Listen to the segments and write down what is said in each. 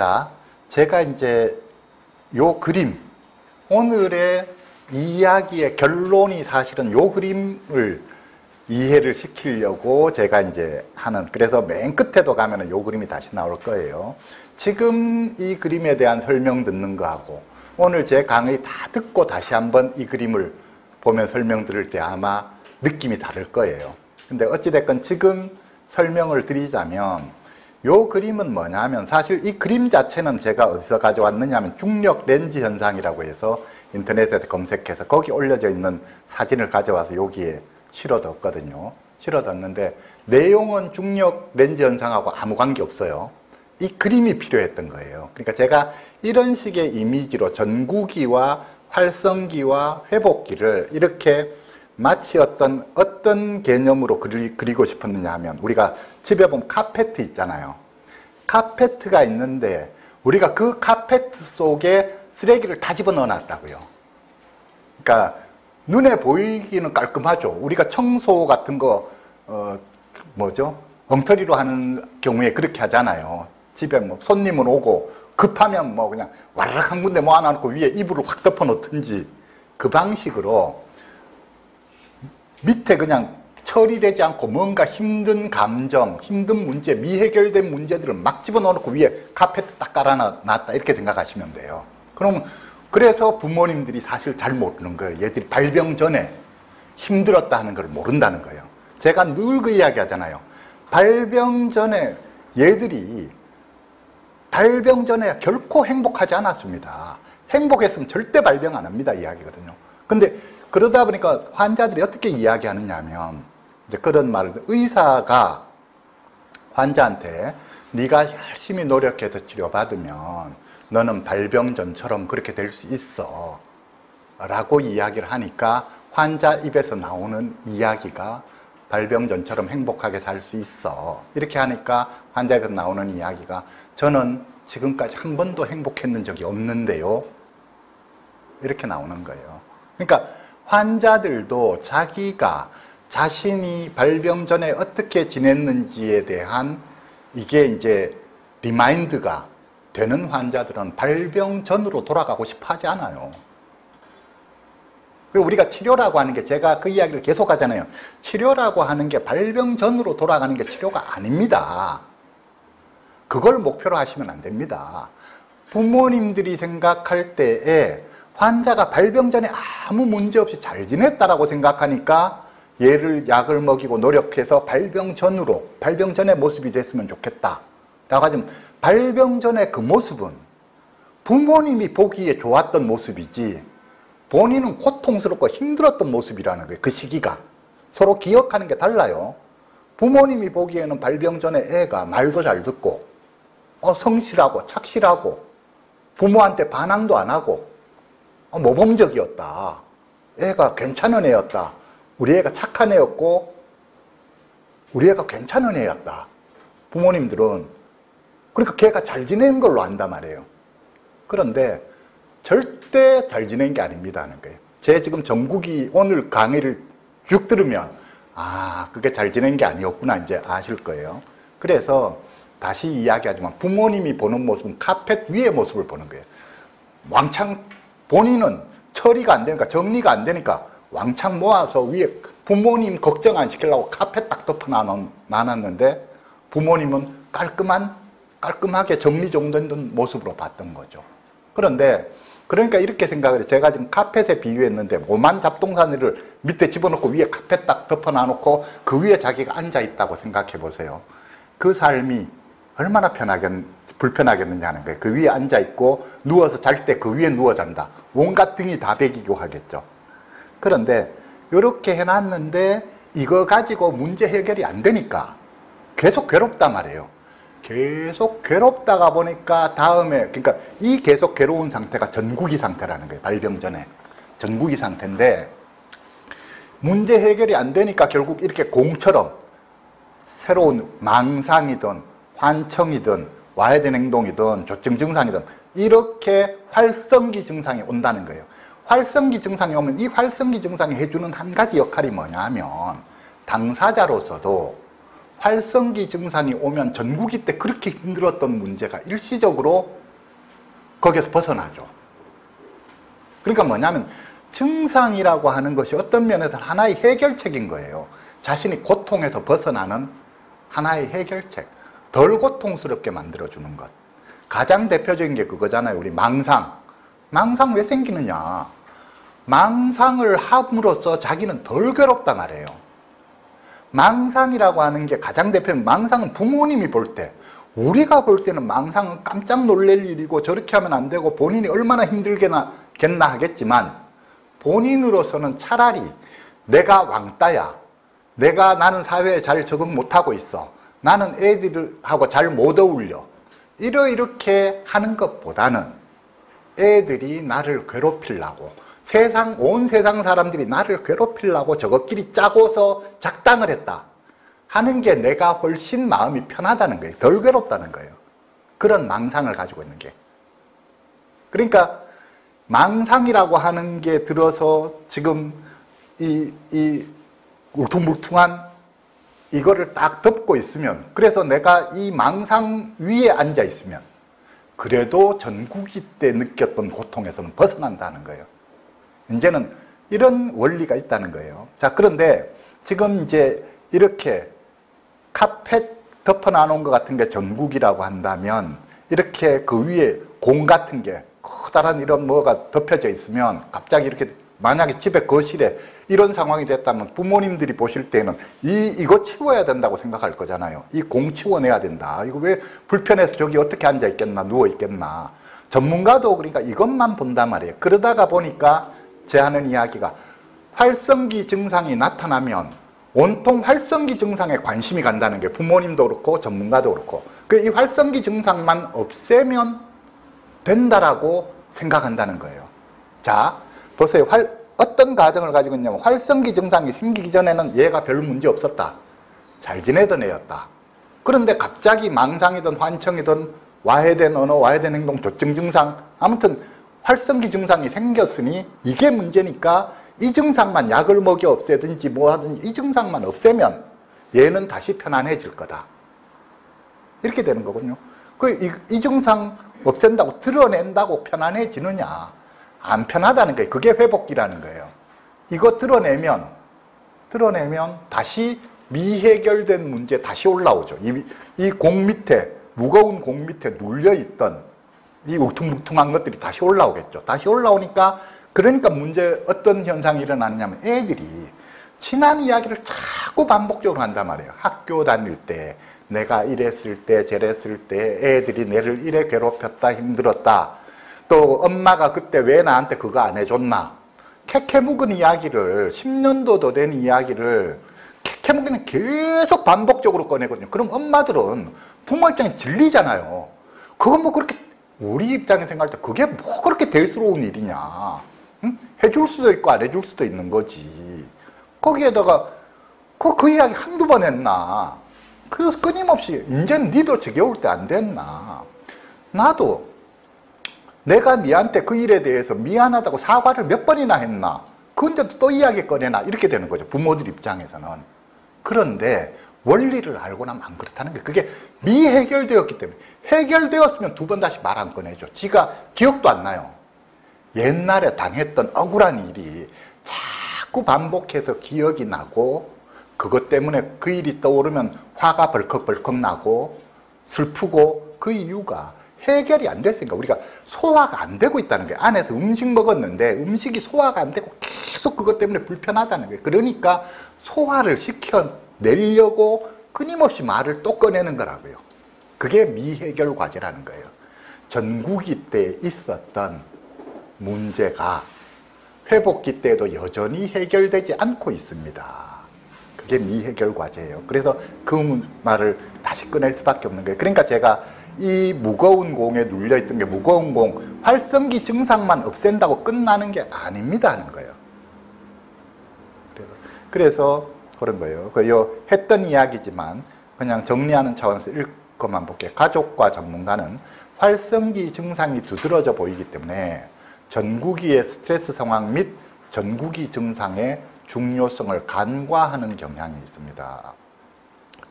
자, 제가 이제 요 그림, 오늘의 이야기의 결론이 사실은 요 그림을 이해를 시키려고 제가 이제 하는, 그래서 맨 끝에도 가면은 요 그림이 다시 나올 거예요. 지금 이 그림에 대한 설명 듣는 거하고 오늘 제 강의 다 듣고 다시 한번 이 그림을 보면 설명 들을 때 아마 느낌이 다를 거예요. 근데 어찌됐건 지금 설명을 드리자면 요 그림은 뭐냐면 사실 이 그림 자체는 제가 어디서 가져왔느냐 하면 중력 렌즈 현상이라고 해서 인터넷에서 검색해서 거기 올려져 있는 사진을 가져와서 여기에 실어뒀거든요. 실어뒀는데 내용은 중력 렌즈 현상하고 아무 관계 없어요. 이 그림이 필요했던 거예요. 그러니까 제가 이런 식의 이미지로 전구기와 활성기와 회복기를 이렇게 마치 어떤 어떤 개념으로 그리, 그리고 싶었느냐 하면 우리가 집에 보면 카페트 있잖아요. 카페트가 있는데 우리가 그 카페트 속에 쓰레기를 다 집어넣어 놨다고요. 그러니까 눈에 보이기는 깔끔하죠. 우리가 청소 같은 거 어, 뭐죠? 엉터리로 하는 경우에 그렇게 하잖아요. 집에 뭐 손님은 오고 급하면 뭐 그냥 와르륵 한 군데 모아놓고 위에 이불을 확 덮어 놓든지 그 방식으로 밑에 그냥 처리되지 않고 뭔가 힘든 감정, 힘든 문제, 미해결된 문제들을 막 집어넣어놓고 위에 카페트 딱 깔아놨다 이렇게 생각하시면 돼요. 그럼 그래서 부모님들이 사실 잘 모르는 거예요. 얘들이 발병 전에 힘들었다 하는 걸 모른다는 거예요. 제가 늘 그 이야기 하잖아요. 발병 전에 얘들이 발병 전에 결코 행복하지 않았습니다. 행복했으면 절대 발병 안 합니다. 이야기거든요. 근데 그러다 보니까 환자들이 어떻게 이야기하느냐 하면 이제 그런 말을 의사가 환자한테 네가 열심히 노력해서 치료받으면 너는 발병 전처럼 그렇게 될 수 있어 라고 이야기를 하니까 환자 입에서 나오는 이야기가 발병 전처럼 행복하게 살 수 있어. 이렇게 하니까 환자 입에서 나오는 이야기가 저는 지금까지 한 번도 행복했는 적이 없는데요. 이렇게 나오는 거예요. 그러니까 환자들도 자기가 자신이 발병 전에 어떻게 지냈는지에 대한 이게 이제 remind가 되는 환자들은 발병 전으로 돌아가고 싶어 하지 않아요. 우리가 치료라고 하는 게 제가 그 이야기를 계속 하잖아요. 치료라고 하는 게 발병 전으로 돌아가는 게 치료가 아닙니다. 그걸 목표로 하시면 안 됩니다. 부모님들이 생각할 때에 환자가 발병 전에 아무 문제 없이 잘 지냈다라고 생각하니까 얘를 약을 먹이고 노력해서 발병 전으로 발병 전의 모습이 됐으면 좋겠다. 라고 하지만 발병 전의 그 모습은 부모님이 보기에 좋았던 모습이지 본인은 고통스럽고 힘들었던 모습이라는 거예요 그 시기가. 서로 기억하는 게 달라요. 부모님이 보기에는 발병 전에 애가 말도 잘 듣고 어, 성실하고 착실하고 부모한테 반항도 안 하고 어, 모범적이었다 애가 괜찮은 애였다 우리 애가 착한 애였고 우리 애가 괜찮은 애였다. 부모님들은 그러니까 걔가 잘 지낸 걸로 안단 말이에요. 그런데 절대 잘 지낸 게 아닙니다 하는 거예요. 제 지금 정국이 오늘 강의를 쭉 들으면 아 그게 잘 지낸 게 아니었구나 이제 아실 거예요. 그래서 다시 이야기하지만 부모님이 보는 모습은 카펫 위의 모습을 보는 거예요. 왕창 본인은 처리가 안 되니까 정리가 안 되니까 왕창 모아서 위에 부모님 걱정 안 시키려고 카페 딱 덮어 놨는데 부모님은 깔끔한 깔끔하게 정리정돈된 모습으로 봤던 거죠. 그런데 그러니까 이렇게 생각을 해요. 제가 지금 카펫에 비유했는데 오만 잡동사니를 밑에 집어넣고 위에 카펫 딱 덮어 놔놓고 그 위에 자기가 앉아 있다고 생각해 보세요. 그 삶이 얼마나 편하겠, 불편하겠느냐는 거예요. 그 위에 앉아 있고 누워서 잘 때 그 위에 누워 잔다. 온갖 등이 다 배기고 하겠죠. 그런데 이렇게 해놨는데 이거 가지고 문제 해결이 안 되니까 계속 괴롭단 말이에요. 계속 괴롭다가 보니까 다음에 그러니까 이 계속 괴로운 상태가 전구기 상태라는 거예요. 발병 전에 전구기 상태인데 문제 해결이 안 되니까 결국 이렇게 공처럼 새로운 망상이든 환청이든 와야 되는 행동이든 조증 증상이든 이렇게 활성기 증상이 온다는 거예요. 활성기 증상이 오면 이 활성기 증상이 해주는 한 가지 역할이 뭐냐 하면 당사자로서도 활성기 증상이 오면 전국이 때 그렇게 힘들었던 문제가 일시적으로 거기에서 벗어나죠. 그러니까 뭐냐면 증상이라고 하는 것이 어떤 면에서는 하나의 해결책인 거예요. 자신이 고통에서 벗어나는 하나의 해결책. 덜 고통스럽게 만들어주는 것. 가장 대표적인 게 그거잖아요. 우리 망상. 망상 왜 생기느냐. 망상을 함으로써 자기는 덜 괴롭다 말이에요. 망상이라고 하는 게 가장 대표는 망상은 부모님이 볼 때, 우리가 볼 때는 망상은 깜짝 놀랄 일이고 저렇게 하면 안 되고 본인이 얼마나 힘들겠나 하겠지만 본인으로서는 차라리 내가 왕따야. 내가 나는 사회에 잘 적응 못하고 있어. 나는 애들하고 잘 못 어울려. 이러 이렇게 하는 것보다는 애들이 나를 괴롭히려고 세상 온 세상 사람들이 나를 괴롭히려고 저것끼리 짜고서 작당을 했다 하는 게 내가 훨씬 마음이 편하다는 거예요. 덜 괴롭다는 거예요. 그런 망상을 가지고 있는 게. 그러니까 망상이라고 하는 게 들어서 지금 이, 이 울퉁불퉁한 이거를 딱 덮고 있으면 그래서 내가 이 망상 위에 앉아 있으면 그래도 전국이 때 느꼈던 고통에서는 벗어난다는 거예요. 이제는 이런 원리가 있다는 거예요. 자, 그런데 지금 이제 이렇게 카펫 덮어 놔놓은 것 같은 게 전국이라고 한다면 이렇게 그 위에 공 같은 게 커다란 이런 뭐가 덮여져 있으면 갑자기 이렇게 만약에 집에 거실에 이런 상황이 됐다면 부모님들이 보실 때는 이, 이거 치워야 된다고 생각할 거잖아요. 이 공 치워내야 된다. 이거 왜 불편해서 저기 어떻게 앉아 있겠나, 누워 있겠나. 전문가도 그러니까 이것만 본단 말이에요. 그러다가 보니까 제 하는 이야기가 활성기 증상이 나타나면 온통 활성기 증상에 관심이 간다는 게 부모님도 그렇고 전문가도 그렇고 그 이 활성기 증상만 없애면 된다라고 생각한다는 거예요. 자, 보세요. 활, 어떤 가정을 가지고 있냐면 활성기 증상이 생기기 전에는 얘가 별 문제 없었다. 잘 지내던 애였다. 그런데 갑자기 망상이든 환청이든 와해된 언어, 와해된 행동, 조증 증상 아무튼 활성기 증상이 생겼으니 이게 문제니까 이 증상만 약을 먹여 없애든지 뭐 하든지 이 증상만 없애면 얘는 다시 편안해질 거다. 이렇게 되는 거거든요. 그, 이, 이 증상 없앤다고 드러낸다고 편안해지느냐. 안 편하다는 거예요. 그게 회복기라는 거예요. 이거 드러내면, 드러내면 다시 미해결된 문제 다시 올라오죠. 이, 이공 밑에, 무거운 공 밑에 눌려 있던 이 울퉁불퉁한 것들이 다시 올라오겠죠. 다시 올라오니까 그러니까 문제 어떤 현상이 일어나느냐면 애들이 지난 이야기를 자꾸 반복적으로 한단 말이에요. 학교 다닐 때 내가 이랬을 때 저랬을 때 애들이 내를 이래 괴롭혔다 힘들었다. 또 엄마가 그때 왜 나한테 그거 안 해줬나. 캐캐 묵은 이야기를 10년도 된 이야기를 캐캐 묵은 계속 반복적으로 꺼내거든요. 그럼 엄마들은 부모 입장에 질리잖아요. 그건 뭐 그렇게 우리 입장에 생각할 때 그게 뭐 그렇게 대수로운 일이냐. 응? 해줄 수도 있고 안 해줄 수도 있는 거지. 거기에다가 그, 그 이야기 한두 번 했나. 그래서 끊임없이 이제는 니도 지겨울 때 안 됐나. 나도 내가 니한테 그 일에 대해서 미안하다고 사과를 몇 번이나 했나. 그런데도 또 이야기 꺼내나. 이렇게 되는 거죠. 부모들 입장에서는. 그런데 원리를 알고 나면 안 그렇다는 게 그게 미해결되었기 때문에 해결되었으면 두 번 다시 말 안 꺼내죠. 지가 기억도 안 나요. 옛날에 당했던 억울한 일이 자꾸 반복해서 기억이 나고 그것 때문에 그 일이 떠오르면 화가 벌컥벌컥 나고 슬프고 그 이유가 해결이 안 됐으니까 우리가 소화가 안 되고 있다는 거예요. 안에서 음식 먹었는데 음식이 소화가 안 되고 계속 그것 때문에 불편하다는 거예요. 그러니까 소화를 시켜내려고 끊임없이 말을 또 꺼내는 거라고요. 그게 미해결 과제라는 거예요. 전국이 때 있었던 문제가 회복기 때도 여전히 해결되지 않고 있습니다. 그게 미해결 과제예요. 그래서 그 말을 다시 꺼낼 수밖에 없는 거예요. 그러니까 제가 이 무거운 공에 눌려 있던 게 무거운 공, 활성기 증상만 없앤다고 끝나는 게 아닙니다 하는 거예요. 그래서 그런 거예요. 그 했던 이야기지만 그냥 정리하는 차원에서 읽고만 볼게요. 가족과 전문가는 활성기 증상이 두드러져 보이기 때문에 전구기의 스트레스 상황 및 전구기 증상의 중요성을 간과하는 경향이 있습니다.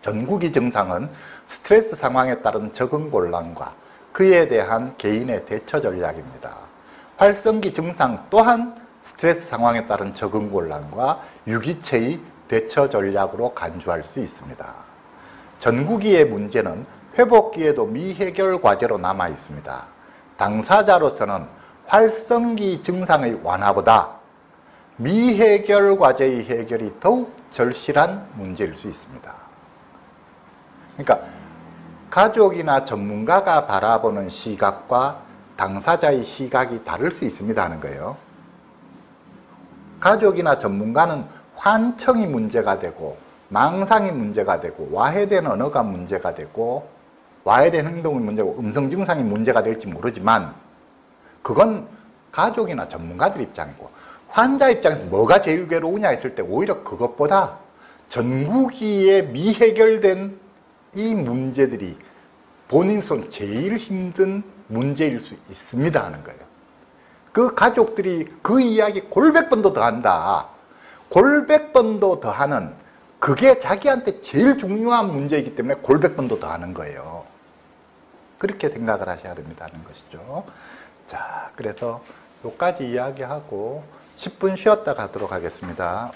전국이 증상은 스트레스 상황에 따른 적응 곤란과 그에 대한 개인의 대처 전략입니다. 활성기 증상 또한 스트레스 상황에 따른 적응 곤란과 유기체의 대처 전략으로 간주할 수 있습니다. 전국이의 문제는 회복기에도 미해결 과제로 남아 있습니다. 당사자로서는 활성기 증상의 완화보다 미해결 과제의 해결이 더욱 절실한 문제일 수 있습니다. 그러니까 가족이나 전문가가 바라보는 시각과 당사자의 시각이 다를 수 있습니다 하는 거예요. 가족이나 전문가는 환청이 문제가 되고 망상이 문제가 되고 와해된 언어가 문제가 되고 와해된 행동이 문제고 음성 증상이 문제가 될지 모르지만 그건 가족이나 전문가들 입장이고 환자 입장에서 뭐가 제일 괴로우냐 했을 때 오히려 그것보다 전국이에 미해결된 이 문제들이 본인 손 제일 힘든 문제일 수 있습니다 하는 거예요. 그 가족들이 그 이야기 골백 번도 더 한다. 골백 번도 더 하는 그게 자기한테 제일 중요한 문제이기 때문에 골백 번도 더 하는 거예요. 그렇게 생각을 하셔야 됩니다는 것이죠. 자, 그래서 여기까지 이야기하고 10분 쉬었다 가도록 하겠습니다.